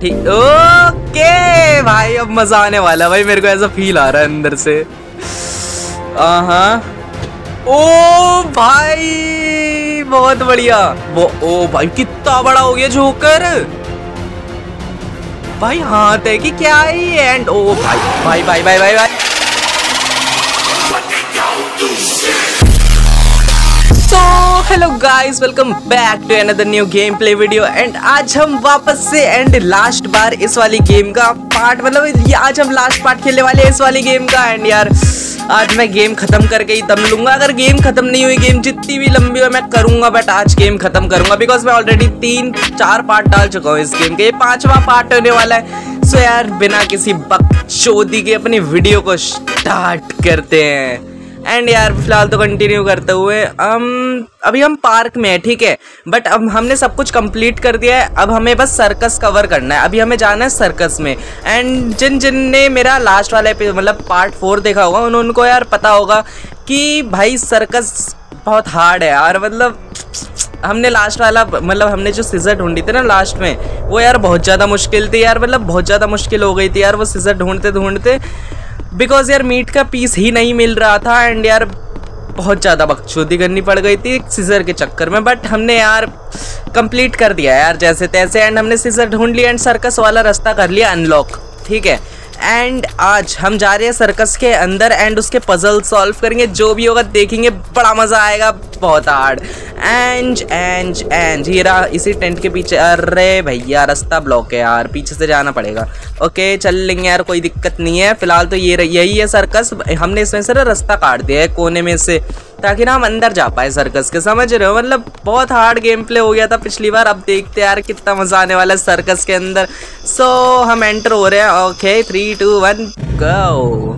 ठीक ओके भाई अब मज़ा आने वाला भाई मेरे को ऐसा फील आ रहा है अंदर से। हाँ ओ भाई बहुत बढ़िया। वो ओ भाई कितना बड़ा हो गया जोकर भाई हाथ है कि क्या ही एंड ओ भाई भाई भाई भाई भाई भाई, भाई। Hello guys welcome back to another new game play video and आज हम वापस से एंड लास्ट बार इस वाली गेम का पार्ट मतलब आज हम लास्ट पार्ट खेलने वाले हैं इस वाली गेम का। एंड यार, आज मैं गेम खत्म करके ही तब लूँगा। अगर गेम खत्म नहीं हुई गेम जितनी भी लंबी हो मैं करूँगा बट आज गेम खत्म करूँगा। बिकॉज़ मैं ऑलरेडी तीन, चार पार्ट डाल चुका हूँ इस गेम के। ये पांचवा पार्ट होने वाला है। सो यार, बिना किसी बकचोदी के अपनी वीडियो को स्टार्ट करते हैं। एंड यार, फ़िलहाल तो कंटिन्यू करते हुए, हम, अभी हम पार्क में है, ठीक है? बट अब हमने सब कुछ कंप्लीट कर दिया है, अब हमें बस सर्कस कवर करना है। अभी हमें जाना है सर्कस में। एंड जिन जिन ने मेरा लास्ट वाला मतलब पार्ट फोर देखा होगा, उन, उनको यार पता होगा कि भाई सर्कस बहुत हार्ड है यार। मतलब हमने लास्ट वाला मतलब हमने जो सीज़र ढूंढी थी ना लास्ट में, वो यार बहुत ज़्यादा मुश्किल थी यार। मतलब बहुत ज़्यादा मुश्किल हो गई थी यार वो सीज़र ढूंढते ढूंढते बिकॉज़ यार मीट का पीस ही नहीं मिल रहा था एंड यार बहुत ज़्यादा बकचोदी करनी पड़ गई थी सीजर के चक्कर में बट हमने यार कंप्लीट कर दिया यार जैसे तैसे एंड हमने सीजर ढूंढ लिया एंड सर्कस वाला रास्ता कर लिया अनलॉक ठीक है? एंड आज हम जा रहे हैं सर्कस के अंदर एंड उसके पजल सॉल्व करेंगे। जो भी होगा देखेंगे। बड़ा मज़ा आएगा। बहुत हार्ड एंड एंड एंड। ये रहा इसी टेंट के पीछे। अरे भैया, रास्ता ब्लॉक है यार। पीछे से जाना पड़ेगा। ओके चल लेंगे यार। कोई दिक्कत नहीं है। फ़िलहाल तो ये यही है सर्कस हमने इसमें से रास्ता काट दिया है कोने में से। ताकि ना हम अंदर जा पाए सर्कस के समझ रहे हो? मतलब बहुत हार्ड गेम प्ले हो गया था पिछली बार अब देखते यार कितना मज़ा आने वाला है सर्कस के अंदर। सो so, हम एंटर हो रहे हैं। Okay three two one go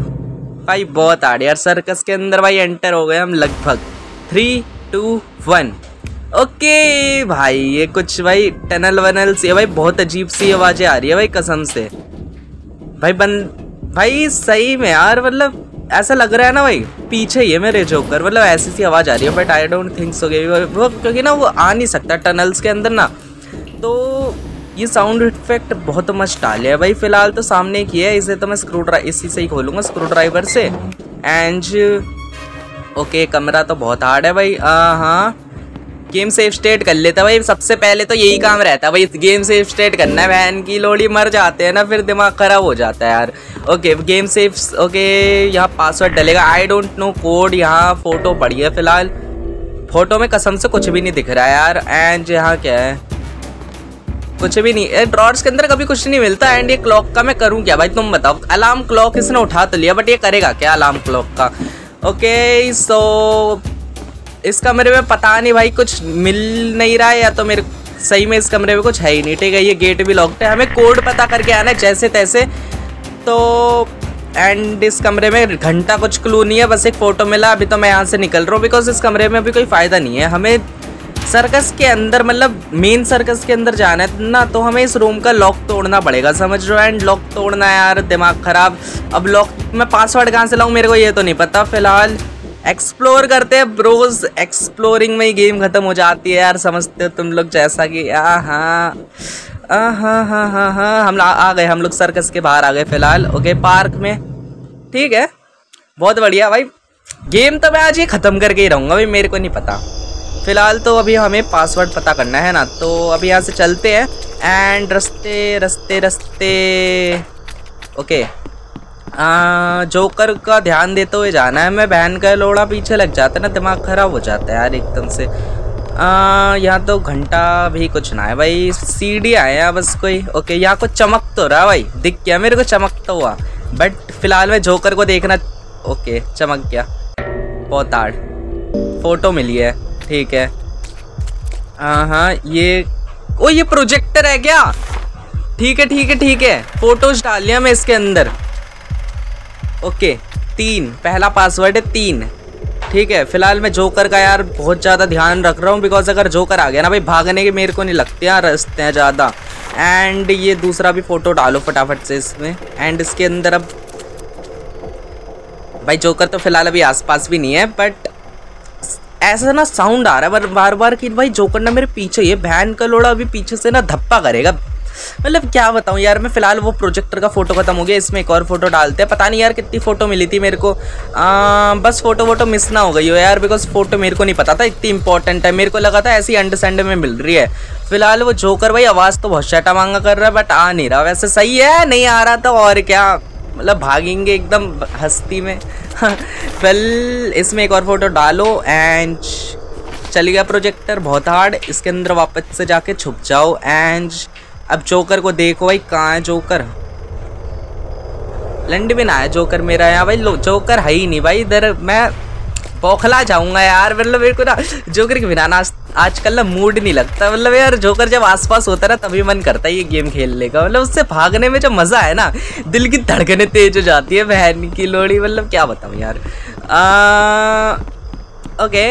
भाई बहुत हार्ड यार सर्कस के अंदर भाई एंटर हो गए हम लगभग। थ्री टू वन ओके भाई ये कुछ भाई टनल वनल से भाई बहुत अजीब सी आवाज़ें आ रही है भाई कसम से। भाई बन भाई सही में यार मतलब ऐसा लग रहा है ना भाई पीछे ही है मेरे जोकर मतलब ऐसी सी आवाज़ आ रही है but I don't think so वो क्योंकि ना वो आ नहीं सकता टनल्स के अंदर ना। तो ये साउंड इफ़ेक्ट बहुत मस्त डाले है भाई, फ़िलहाल तो सामने की है, इसे तो मैं स्क्रू ड्राइव इसी से ही खोलूँगा स्क्रू ड्राइवर से। एंड ओके कमरा तो बहुत हार्ड है भाई हाँ गेम सेफ़ स्टेट कर लेता भाई। सबसे पहले तो यही काम रहता है भाई। गेम सेफ़ स्टेट करना है। वैन की लोड़ी मर जाते हैं ना, फिर दिमाग ख़राब हो जाता है यार। ओके गेम सेफ़ ओके यहाँ पासवर्ड डलेगा। आई डोंट नो कोड यहाँ फ़ोटो पड़ी है फ़िलहाल। फ़ोटो में कसम से कुछ भी नहीं दिख रहा है यार। एंड यहाँ क्या है? कुछ भी नहीं। ड्रॉर्स के अंदर कभी कुछ नहीं मिलता। एंड ये क्लॉक का मैं करूँ क्या भाई? तुम बताओ। अलार्म क्लॉक इसने उठा तो लिया बट ये करेगा क्या अलार्म क्लॉक का? ओके सो इस कमरे में पता नहीं भाई, कुछ मिल नहीं रहा है या तो मेरे, सही में इस कमरे में कुछ है ही नहीं, ठीक है? ये गेट भी लॉक्ड है। हमें कोड पता करके आना है जैसे तैसे तो एंड इस कमरे में घंटा कुछ क्लू नहीं है, बस एक फ़ोटो मिला, अभी तो मैं यहाँ से निकल रहा हूँ बिकॉज़ इस कमरे में अभी कोई फ़ायदा नहीं है। हमें सर्कस के अंदर मतलब मेन सर्कस के अंदर जाना है ना तो हमें इस रूम का लॉक तोड़ना पड़ेगा, समझ रहे हो? एंड लॉक तोड़ना है यार, दिमाग ख़राब। अब लॉक मैं पासवर्ड कहाँ से लाऊँ, मेरे को ये तो नहीं पता, फ़िलहाल एक्सप्लोर करते हैं ब्रोज एक्सप्लोरिंग में ही गेम ख़त्म हो जाती है यार, समझते हो तुम लोग जैसा कि हाँ हाँ हाँ हाँ हाँ. हम आ गए, हम लोग सर्कस के बाहर आ गए फ़िलहाल. ओके पार्क में. ठीक है? बहुत बढ़िया भाई. गेम तो मैं आज ही ख़त्म करके ही रहूँगा भाई, मेरे को नहीं पता. फ़िलहाल तो अभी हमें पासवर्ड पता करना है ना तो अभी यहाँ से चलते हैं. एंड रस्ते रस्ते रस्ते. ओके जोकर का ध्यान देते हुए जाना है। मैं बहन का लोड़ा पीछे लग जाता है ना, दिमाग ख़राब हो जाता है यार एकदम से। यहाँ तो घंटा भी कुछ ना है भाई। सीढ़ी आए हैं बस कोई। ओके, यहाँ कुछ चमक तो रहा भाई। दिख गया, मेरे को चमक तो हुआ। बट फ़िलहाल मैं जोकर को देखना ओके, चमक गया। आर्ट फ़ोटो मिली है, ठीक हाँ। हाँ ये, ओ, ये प्रोजेक्टर है क्या? ठीक है ठीक है ठीक है। फ़ोटोज़ डाल लिया मैं इसके अंदर। ओके, तीन, पहला पासवर्ड है तीन। ठीक है, फ़िलहाल मैं जोकर का यार बहुत ज़्यादा ध्यान रख रहा हूँ बिकॉज़ अगर जोकर आ गया ना भाई, भागने के मेरे को नहीं लगते यार रस्ते हैं ज़्यादा। एंड ये दूसरा भी फ़ोटो डालो फटाफट से इसमें। एंड इसके अंदर अब भाई जोकर तो फ़िलहाल अभी आसपास भी नहीं है बट ऐसा ना साउंड आ रहा है बार बार कि भाई जोकर ना मेरे पीछे ये भैन का लोड़ा अभी पीछे से ना धप्पा करेगा। मतलब क्या बताऊँ यार मैं फ़िलहाल वो प्रोजेक्टर का फ़ोटो खत्म हो गया इसमें एक और फ़ोटो डालते हैं। पता नहीं यार कितनी फ़ोटो मिली थी मेरे को। आ, बस फ़ोटो वोटो मिस ना हो गई हो यार बिकॉज़ फ़ोटो मेरे को नहीं पता था इतनी इंपॉर्टेंट है। मेरे को लगा था ऐसी अंडरस्टैंड में मिल रही है। फ़िलहाल वो जोकर भाई आवाज़ तो बहुत शटा मांगा कर रहा है बट आ नहीं रहा। वैसे सही है नहीं आ रहा था और क्या। मतलब भागेंगे एकदम हस्ती में। वेल इसमें एक और फ़ोटो डालो एंड चल गया प्रोजेक्टर बहुत हार्ड इसके अंदर वापस से जाके छुप जाओ एंड अब जोकर को देखो भाई कहाँ है जोकर? लंड भी ना है जोकर मेरा यहाँ भाई जोकर है ही नहीं भाई इधर मैं पोखला जाऊँगा यार मतलब मेरे को ना जोकर के बिना ना आजकल ना मूड नहीं लगता मतलब यार जोकर जब आसपास होता है ना तभी मन करता है ये गेम खेलने का मतलब उससे भागने में जो मज़ा है ना दिल की धड़कने तेज हो जाती है बहन की लोड़ी मतलब क्या बताऊँ यार। आ, ओके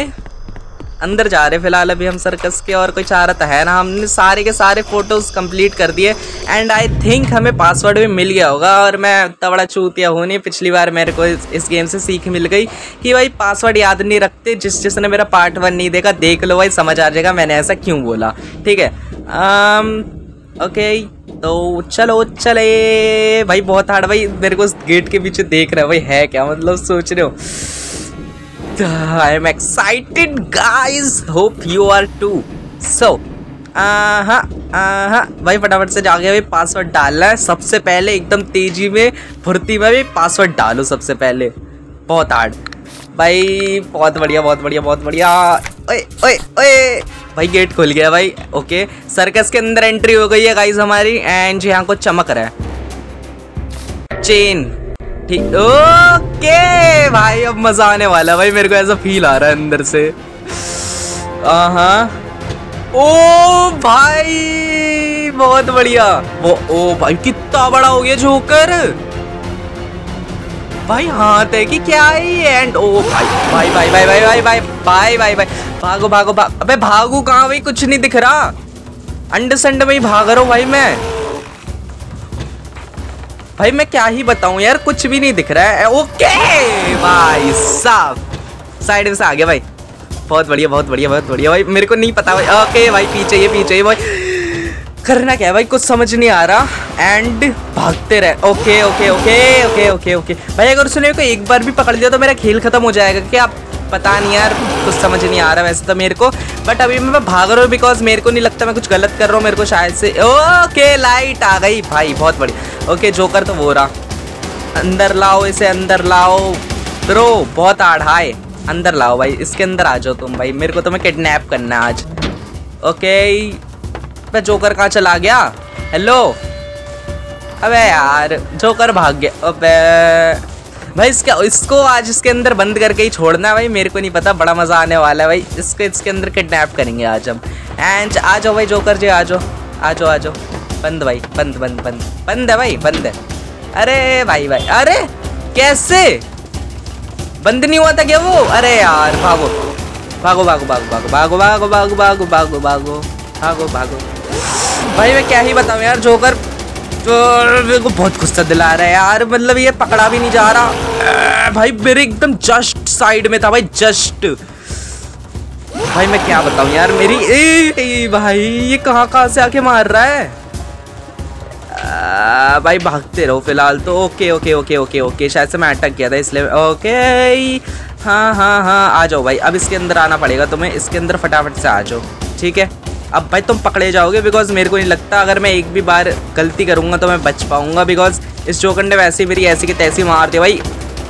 अंदर जा रहे फ़िलहाल अभी हम सर्कस के और कोई चारत है ना हमने सारे के सारे फ़ोटोज़ कंप्लीट कर दिए। एंड आई थिंक हमें पासवर्ड भी मिल गया होगा और मैं तबड़ा चूतिया हूँ नहीं पिछली बार मेरे को इस, गेम से सीख मिल गई कि भाई पासवर्ड याद नहीं रखते जिस जिसने मेरा पार्ट वन नहीं देखा देख लो भाई समझ आ जाएगा मैंने ऐसा क्यों बोला। ठीक है? आम, ओके तो चलो चले। भाई बहुत हार्ड भाई मेरे को उस गेट के पीछे देख रहा है। भाई है क्या? मतलब सोच रहे हो? I am excited, guys. Hope you are too. So हाँ हाँ भाई फटाफट से जाके भाई पासवर्ड डालना है। सबसे पहले एकदम तेज़ी में, फुर्ती में भी पासवर्ड डालो सबसे पहले। बहुत हार्ड भाई, बहुत बढ़िया बहुत बढ़िया बहुत बढ़िया। ओए ओए ओए। भाई गेट खुल गया भाई। ओके सर्कस के अंदर एंट्री हो गई है गाइज़ हमारी। एंड यहाँ को चमक रहा है। चेन ठीक ओके भाई अब मज़ा आने वाला भाई मेरे को ऐसा फील आ रहा है अंदर से हाँ ओ भाई बहुत बढ़िया वो ओ भाई कितना बड़ा हो गया जोकर भाई हाथ है कि क्या ही एंड ओ भाई भाई भाई भाई भाई भाई भाई भाई भाई भाई भागो भागो भाग अबे भागू कहाँ भाई कुछ नहीं दिख रहा अंडरस्टैंड में ही भाग रहा हूँ भाई मैं भाई, मैं क्या ही बताऊँ यार, कुछ भी नहीं दिख रहा है। ओके, भाई साहब। साइड में से आ गया भाई। बहुत बढ़िया बहुत बढ़िया बहुत बढ़िया भाई। मेरे को नहीं पता भाई। ओके भाई, पीछे ये पीछे ये भाई। करना क्या है भाई? कुछ समझ नहीं आ रहा। एंड भागते रहे। Okay okay okay okay okay okay. भाई, अगर उसने को एक बार भी पकड़ लिया तो मेरा खेल खत्म हो जाएगा। क्या आप पता नहीं यार, कुछ समझ नहीं आ रहा वैसे तो मेरे को। बट अभी मैं भाग रहा हूँ बिकॉज़ मेरे को नहीं लगता मैं कुछ गलत कर रहा हूँ, मेरे को शायद से ओके लाइट आ गई भाई, बहुत बढ़िया। ओके जोकर तो वो रहा। अंदर लाओ इसे, अंदर लाओ। ब्रो बहुत आढ़ाए अंदर लाओ भाई, इसके अंदर आ जाओ तुम भाई। मेरे को तुम्हें किडनैप करना है आज। ओके मैं जोकर कहाँ चला गया? हेलो अबे यार जोकर भाग गया। अबे। भाई इसका इसको आज इसके अंदर बंद करके ही छोड़ना है भाई मेरे को नहीं पता बड़ा मज़ा आने वाला है भाई इसके इसके अंदर किडनैप करेंगे आज हम एंड आ जाओ भाई जोकर जी आ जाओ आ जाओ आ जाओ बंद भाई बंद बंद बंद बंद है भाई बंद है अरे भाई भाई अरे कैसे बंद नहीं हुआ था क्या वो अरे यार भागो भागो भागो भागो भागो भागो भागो भागो भागो भागो भागो भागो भागो भाई मैं क्या ही बताऊँ यार जोकर तो मेरे को बहुत गुस्सा दिला रहा है यार मतलब ये पकड़ा भी नहीं जा रहा। भाई मेरे एकदम जस्ट साइड में था भाई जस्ट भाई मैं क्या बताऊँ यार मेरी ए, ए, भाई ये कहाँ कहाँ से आके मार रहा है? आ, भाई भागते रहो फ़िलहाल तो। Okay okay okay okay okay शायद से मैं अटक गया था इसलिए। ओके हाँ हाँ हाँ आ जाओ भाई। अब इसके अंदर आना पड़ेगा तुम्हें। इसके अंदर फटाफट से आ जाओ। ठीक है? अब भाई तुम पकड़े जाओगे बिकॉज़ मेरे को नहीं लगता अगर मैं एक भी बार गलती करूँगा तो मैं बच पाऊँगा बिकॉज़ इस चोकर ने वैसे मेरी ऐसी की तैसी मार दी। भाई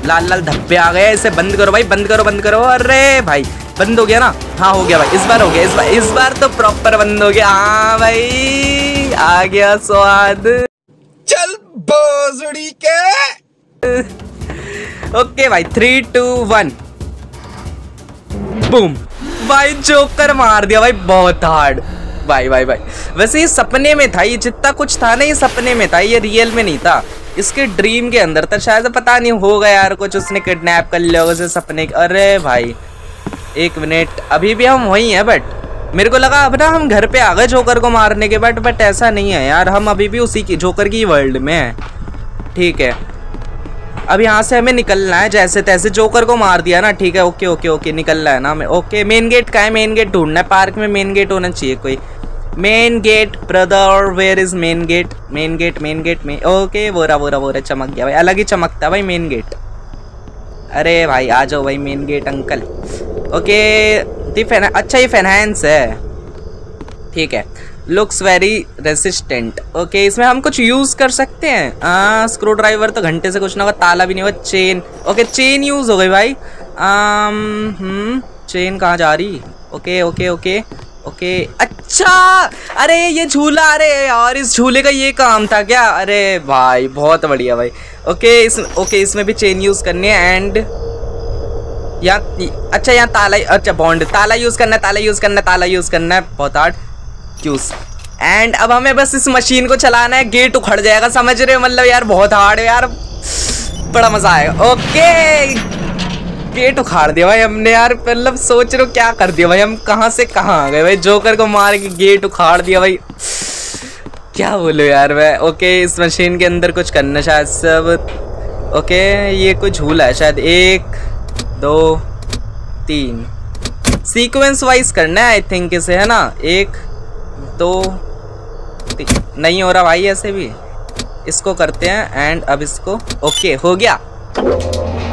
लाल लाल धब्बे आ गए इसे बंद करो भाई बंद करो बंद करो। अरे भाई बंद हो गया ना? हाँ हो गया भाई इस बार हो गया इस बार इस बार तो प्रॉपर बंद हो गया। हाँ भाई आ गया स्वाद। चल बोजड़ी के। ओके भाई थ्री टू वन बूम भाई जोकर मार दिया भाई, बहुत हार्ड भाई भाई भाई। वैसे ये सपने में था, ये जितना कुछ था ना, ये सपने में था, ये रियल में नहीं था। इसके ड्रीम के अंदर था, शायद पता नहीं होगा यार कुछ, उसने किडनैप कर लिया उसे सपने के अरे भाई, एक मिनट अभी भी हम वही हैं बट मेरे को लगा अब ना हम घर पे आ गए जोकर को मारने के बट बट ऐसा नहीं है यार, हम अभी भी उसी की जोकर की वर्ल्ड में हैं। ठीक है। अब यहाँ से हमें निकलना है जैसे तैसे जोकर को मार दिया ना, ठीक है, ओके ओके ओके, निकलना है ना हमें, ओके मेन गेट का है? मेन गेट ढूंढना है पार्क में मेन गेट होना चाहिए कोई। Main gate brother where is main gate main gate main gate में ओके बोरा बोरा बोरा चमक गया भाई, अलग ही चमकता भाई मेन गेट अरे भाई, आ जाओ भाई मेन गेट अंकल ओके दी फेन अच्छा ये फेनहेंस है। ठीक है। लुक्स वेरी रेसिस्टेंट ओके इसमें हम कुछ यूज़ कर सकते हैं। हाँ स्क्रू ड्राइवर तो घंटे से कुछ ना होगा, ताला भी नहीं होगा चेन ओके चेन यूज़ हो गई भाई। हम्म चेन कहाँ जा रही? ओके ओके ओके ओके अच्छा! अरे, ये झूला, अरे यार इस झूले का ये काम था क्या? अरे भाई, बहुत बढ़िया भाई। ओके इस ओके इसमें भी चेन यूज़ करनी है एंड यहाँ अच्छा यहाँ ताला अच्छा बॉन्ड ताला यूज़ करना है, ताला यूज़ करना है, ताला यूज़ करना है। बहुत हार्ड क्यूज एंड अब हमें बस इस मशीन को चलाना है। गेट उखड़ जाएगा। समझ रहे हो? मतलब यार बहुत हार्ड है यार। बड़ा मज़ा आएगा। ओके गेट उखाड़ दिया भाई हमने यार। मतलब सोच रहे हो क्या कर दिया भाई? हम कहाँ से कहाँ आ गए भाई? जोकर को मार के गेट उखाड़ दिया भाई। क्या बोलो यार मैं? ओके इस मशीन के अंदर कुछ करना शायद सब। ओके ये कुछ झूला है शायद। एक, दो, तीन। सीक्वेंस वाइज करना है आई थिंक इसे, है ना? एक तीन नहीं हो रहा भाई ऐसे भी। इसको करते हैं एंड अब इसको ओके हो गया।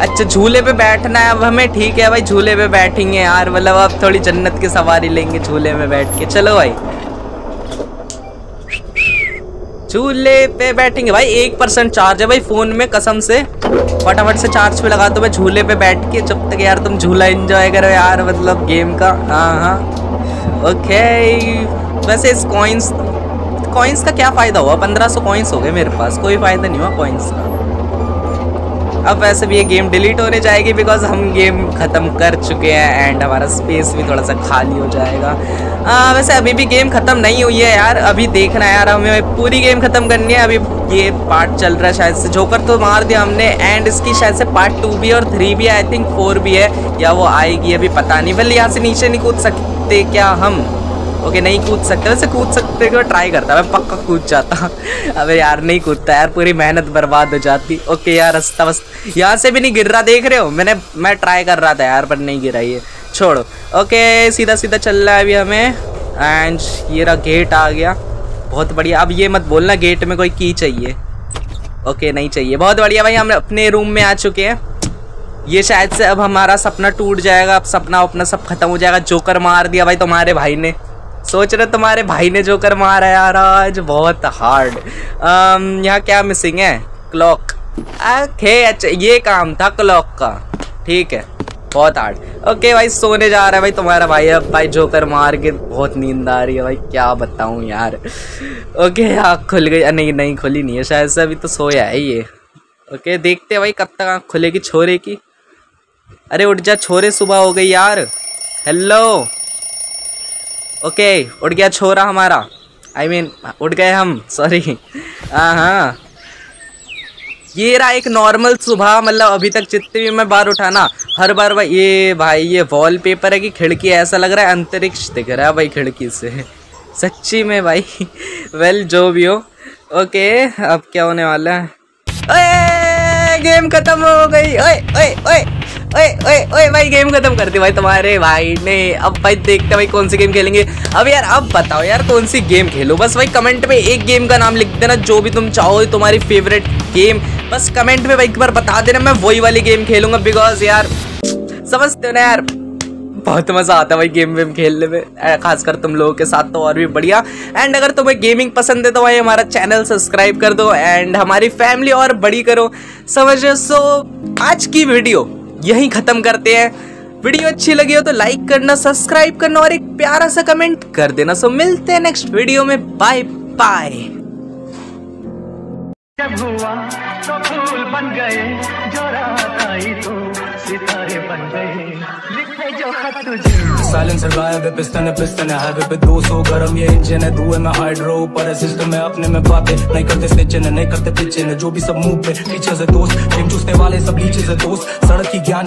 अच्छा झूले पे बैठना है, अब हमें ठीक है भाई, झूले पे बैठेंगे यार। मतलब अब थोड़ी जन्नत की सवारी लेंगे झूले में बैठ के। चलो भाई। झूले पे बैठेंगे भाई, एक परसेंट चार्ज है भाई फ़ोन में, कसम से। फटाफट से चार्ज पे लगा दो भाई, झूले पे बैठ के, जब तक यार तुम झूला एंजॉय करो यार मतलब गेम का। हाँ हाँ। ओके वैसे इस कॉइन्स कॉइन्स का क्या फ़ायदा हुआ? पंद्रह सौ कॉइन्स हो गए मेरे पास कोई फ़ायदा नहीं हुआ कॉइन्स का। अब वैसे भी ये गेम डिलीट होने जाएगी बिकॉज़ हम गेम ख़त्म कर चुके हैं एंड हमारा स्पेस भी थोड़ा सा खाली हो जाएगा। आ, वैसे अभी भी गेम ख़त्म नहीं हुई है यार अभी देखना है यार हमें पूरी गेम ख़त्म करनी है। अभी ये पार्ट चल रहा है शायद से जोकर तो मार दिया हमने एंड इसकी शायद से पार्ट टू भी और थ्री भी आई थिंक फोर भी है या वो आएगी अभी पता नहीं। पहले यहाँ से नीचे नहीं कूद सकते क्या हम? ओके नहीं कूद सकते। वैसे कूद सकते को ट्राई करता, मैं पक्का कूद जाता। अबे यार, नहीं कूदता यार, पूरी मेहनत बर्बाद हो जाती। ओके यार, रास्ता बस। यहाँ से भी नहीं गिर रहा, देख रहे हो? मैंने, मैं ट्राई कर रहा था यार, पर नहीं गिरा ये। छोड़ो। ओके सीधा सीधा चल रहा है अभी हमें। एंड ये रहा गेट आ गया। बहुत बढ़िया। अब ये मत बोलना गेट में कोई की चाहिए। ओके नहीं चाहिए। बहुत बढ़िया भाई, हम अपने रूम में आ चुके हैं। ये शायद से अब हमारा सपना टूट जाएगा, अब सपना अपना सब खत्म हो जाएगा। जोकर मार दिया भाई तुम्हारे भाई ने। सोच रहे तुम्हारे भाई ने जोकर मारा यार आज बहुत हार्ड um, यहाँ क्या मिसिंग है? क्लॉक ओके अच्छा ये काम था क्लॉक का. ठीक है बहुत हार्ड ओके भाई सोने जा रहा है भाई तुम्हारा भाई. अब भाई जोकर मार के बहुत नींद आ रही है भाई क्या बताऊँ यार. ओके आँख खुल गई. नहीं नहीं खुली नहीं है शायद से अभी तो सोया है ये. ओके देखते भाई कब तक आँख खुलेगी छोरे की. अरे उठ जा छोरे सुबह हो गई यार. हेलो ओके उठ गया छोरा हमारा। आई I मीन mean, उठ गए हम सॉरी हाँ हाँ ये रहा एक नॉर्मल सुबह मतलब अभी तक जितने भी मैं बार उठाना हर बार भाई ये भाई ये वॉल पेपर है कि खिड़की ऐसा लग रहा है अंतरिक्ष दिख रहा है भाई खिड़की से। सच्ची में भाई वेल जो भी हो। ओके अब क्या होने वाला है? ओए गेम खत्म हो गई। ओए ओए ओए। ओए ओए ओए, भाई गेम खत्म कर दी भाई तुम्हारे भाई ने। अब भाई देखते भाई कौन सी गेम खेलेंगे। अब यार, अब बताओ यार, कौन सी गेम खेलो? बस भाई कमेंट में एक गेम का नाम लिख देना, जो भी तुम चाहो, तुम्हारी फेवरेट गेम बस कमेंट में भाई एक बार बता देना, मैं वही वाली गेम खेलूँगा बिकॉज़ यार, समझते हो ना यार, बहुत मज़ा आता है भाई गेम वेम खेलने में खासकर तुम लोगों के साथ तो और भी बढ़िया। एंड अगर तुम्हें गेमिंग पसंद है तो भाई हमारा चैनल सब्सक्राइब कर दो एंड हमारी फैमिली और बड़ी करो। समझ सो आज की वीडियो यहीं ख़त्म करते हैं। वीडियो अच्छी लगी हो तो लाइक करना सब्सक्राइब करना और एक प्यारा सा कमेंट कर देना। सो मिलते हैं नेक्स्ट वीडियो में। बाय बाय तो फूल बन गए, जो रात आई तो सितारे बन गए। लिखे जो खत तुझे। साइलेंसर गायब है पिस्टन है पिस्टन है हाईवे पे 200 गरम ये इंजन है धुएँ में हाइड्रो ऊपर है सिस्टम है अपने में बातें नहीं करते स्टिचिंग नहीं करते पिचिंग जो भी सब मुँह पे पीछे से दोस्त टीम चूसने वाले सब नीचे से दोस्त सड़क की ज्ञान